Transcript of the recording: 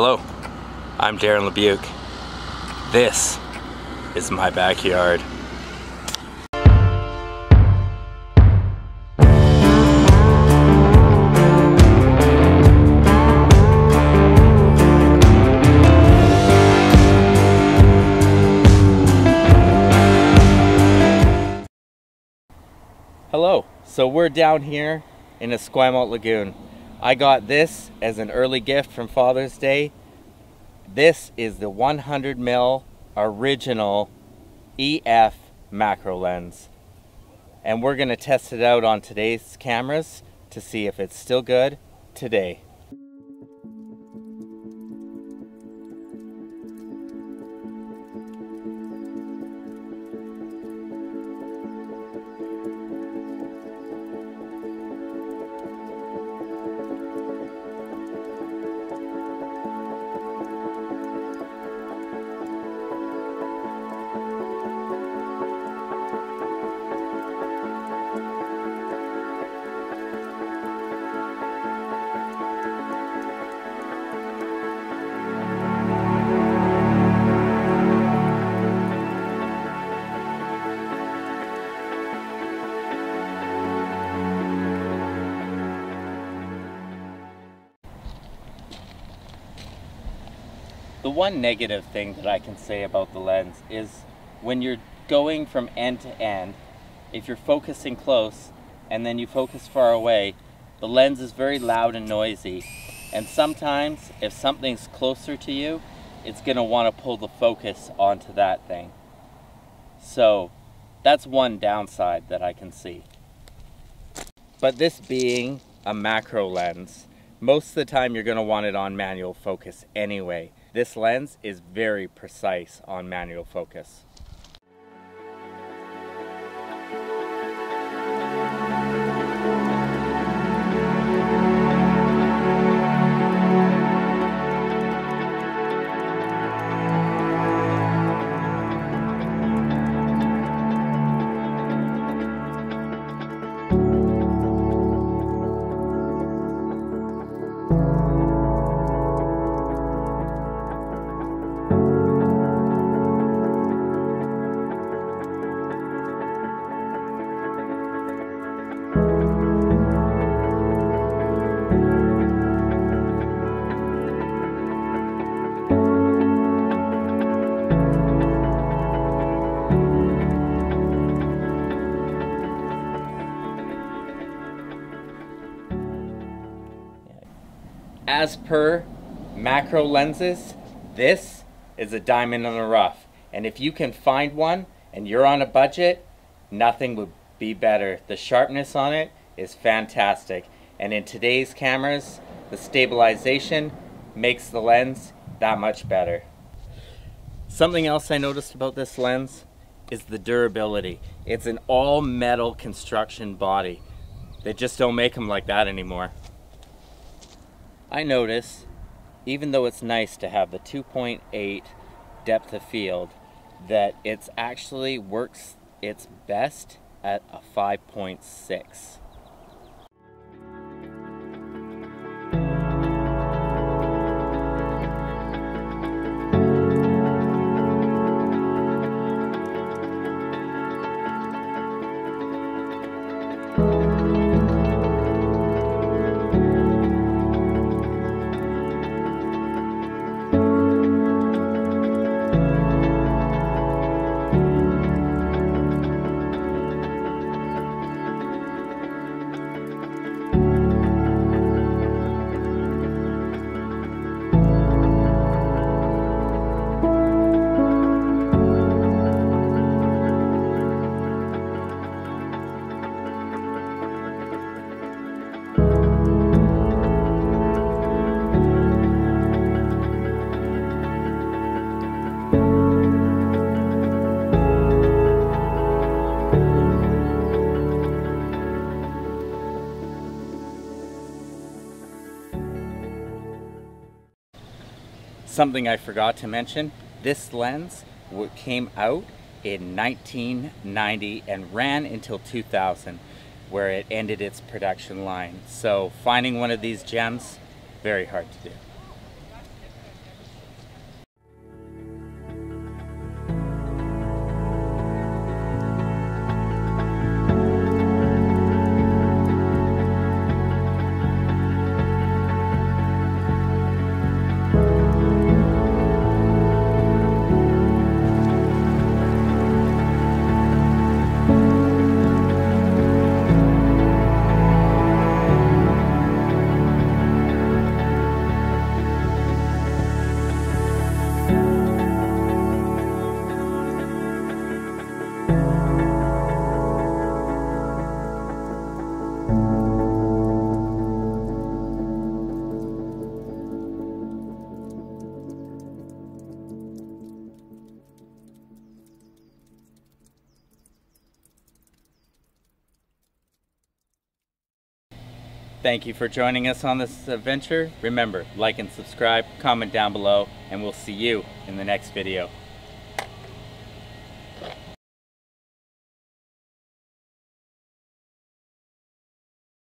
Hello, I'm Darren Lebuke. This is my backyard. Hello, so we're down here in Esquimalt Lagoon. I got this as an early gift from Father's Day. This is the 100 mil original EF macro lens. And we're gonna test it out on today's cameras to see if it's still good today. The one negative thing that I can say about the lens is when you're going from end to end, if you're focusing close and then you focus far away, the lens is very loud and noisy. And sometimes if something's closer to you, it's gonna wanna pull the focus onto that thing. So that's one downside that I can see. But this being a macro lens, most of the time you're gonna want it on manual focus anyway. This lens is very precise on manual focus. As per macro lenses, this is a diamond in the rough. And if you can find one and you're on a budget, nothing would be better. The sharpness on it is fantastic. And in today's cameras, the stabilization makes the lens that much better. Something else I noticed about this lens is the durability. It's an all metal construction body. They just don't make them like that anymore. I notice, even though it's nice to have the 2.8 depth of field, that it's actually works its best at a 5.6. Something I forgot to mention, this lens came out in 1990 and ran until 2000 where it ended its production line. So finding one of these gems, very hard to do. Thank you for joining us on this adventure. Remember, like and subscribe, comment down below, and we'll see you in the next video.